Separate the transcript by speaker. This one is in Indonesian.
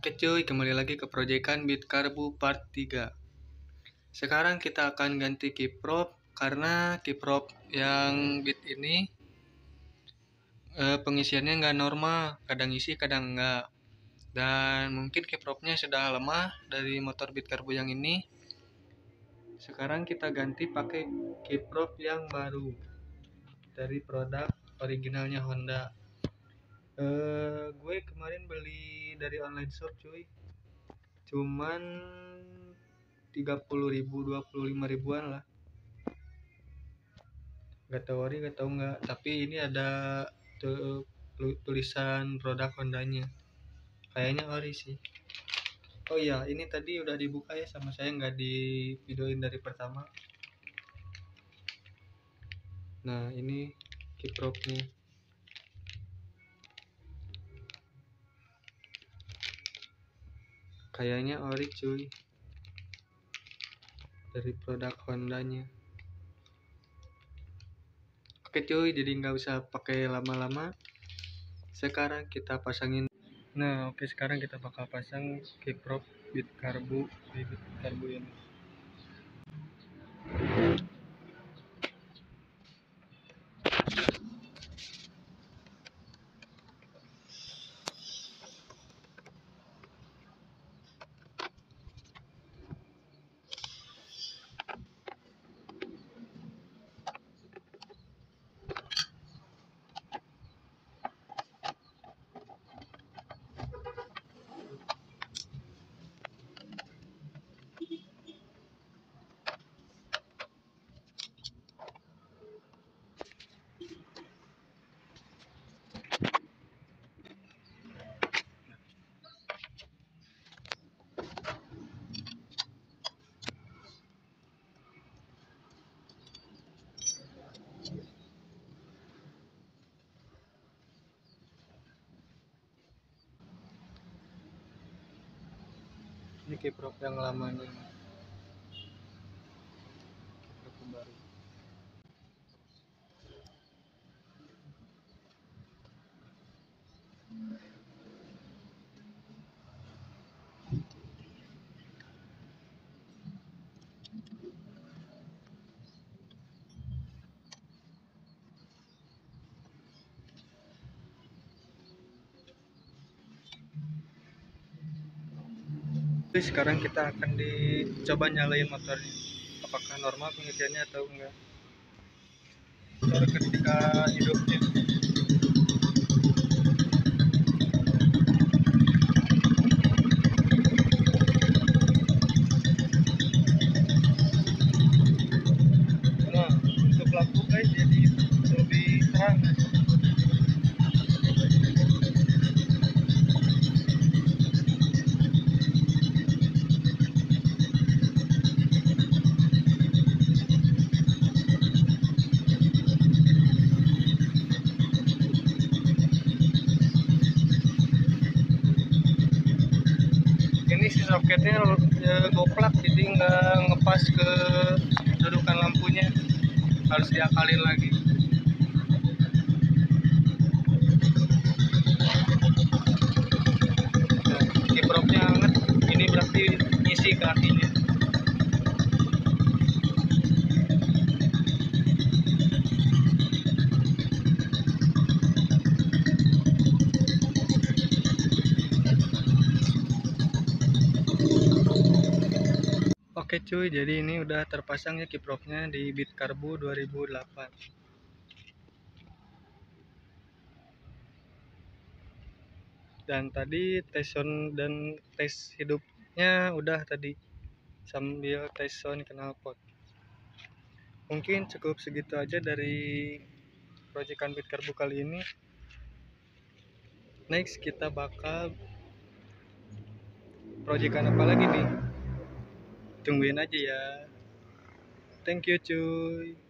Speaker 1: Oke cuy, kembali lagi ke proyekan Beat Karbu part 3 Sekarang kita akan ganti kiprop Karena kiprop yang beat ini eh, Pengisiannya nggak normal Kadang isi, kadang enggak Dan mungkin kipropnya sudah lemah Dari motor Beat Karbu yang ini. Sekarang kita ganti pakai kiprop yang baru Dari produk originalnya Honda. Uh, gue kemarin beli dari online shop cuy. Cuman 30 ribu 25 ribuan lah. Gak tau ori gak tau nggak. Tapi ini ada tulisan produk Hondanya. Kayaknya ori sih. Oh iya ini tadi udah dibuka ya sama saya nggak di videoin dari pertama. Nah ini keyprobe kayaknya ori cuy. Dari produk Hondanya. Oke cuy jadi nggak usah pakai lama-lama. Sekarang kita pasangin. Nah oke sekarang kita bakal pasang kiprop bit karbu bit karbu ini ini kiprop yang lama nih Jadi sekarang kita akan dicoba nyalain motornya. Apakah normal pengisiannya atau enggak? Ketika hidupnya. Ini si soketnya ya, goplak jadi nggak ngepas ke dudukan lampunya. Harus diakalin lagi. Kipropnya hangat ini berarti ngisi ke Oke cuy, jadi ini udah terpasang ya kipropnya di Bit Karbu 2008. Dan tadi tes sound dan tes hidupnya udah tadi sambil tes sound knalpot. Mungkin cukup segitu aja dari proyekan Bit Karbu kali ini. Next kita bakal proyekan apa lagi nih? Tungguin aja ya. Thank you cuy